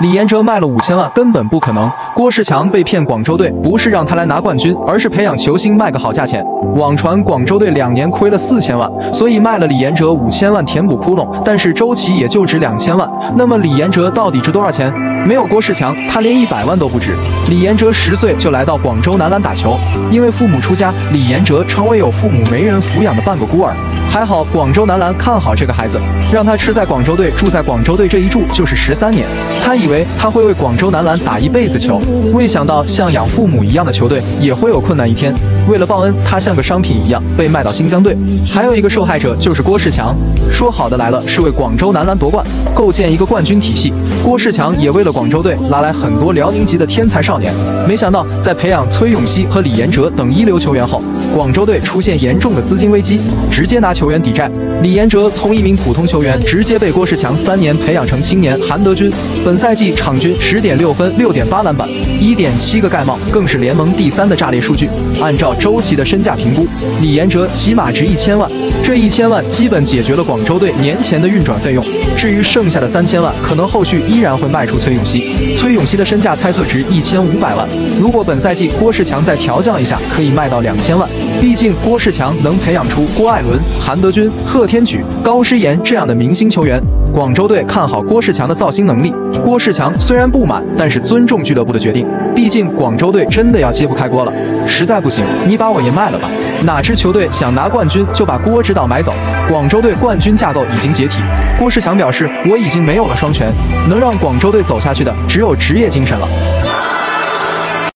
李延哲卖了五千万，根本不可能。郭士强被骗广州队，不是让他来拿冠军，而是培养球星卖个好价钱。网传广州队两年亏了四千万，所以卖了李延哲五千万填补窟窿，但是周琦也就值两千万。那么李延哲到底值多少钱？没有郭士强，他连一百万都不值。李延哲十岁就来到广州男篮打球，因为父母出家，李延哲成为有父母没人抚养的半个孤儿。还好广州男篮看好这个孩子，让他吃在广州队，住在广州队，这一住就是十三年。他以为他会为广州男篮打一辈子球，未想到像养父母一样的球队也会有困难一天。为了报恩，他像个商品一样被卖到新疆队。还有一个受害者就是郭士强，说好的来了是为广州男篮夺冠，构建一个冠军体系。郭士强也为了广州队拉来很多辽宁籍的天才少年，没想到在培养崔永熙和李延哲等一流球员后，广州队出现严重的资金危机，直接拿球员抵债。李延哲从一名普通球员直接被郭士强三年培养成青年韩德君，本赛季场均十点六分、六点八篮板、一点七个盖帽，更是联盟第三的炸裂数据。按照周琦的身价评估，李延哲起码值一千万，这一千万基本解决了广州队年前的运转费用。至于剩下的三千万，可能后续依然会卖出崔永熙。崔永熙的身价猜测值一千五百万，如果本赛季郭士强再调降一下，可以卖到两千万。毕竟郭士强能培养出郭艾伦、韩德君、贺天举、高诗岩这样的明星球员。广州队看好郭士强的造星能力。郭士强虽然不满，但是尊重俱乐部的决定。毕竟广州队真的要揭不开锅了，实在不行，你把我也卖了吧。哪支球队想拿冠军就把郭指导买走？广州队冠军架构已经解体。郭士强表示，我已经没有了双拳，能让广州队走下去的只有职业精神了。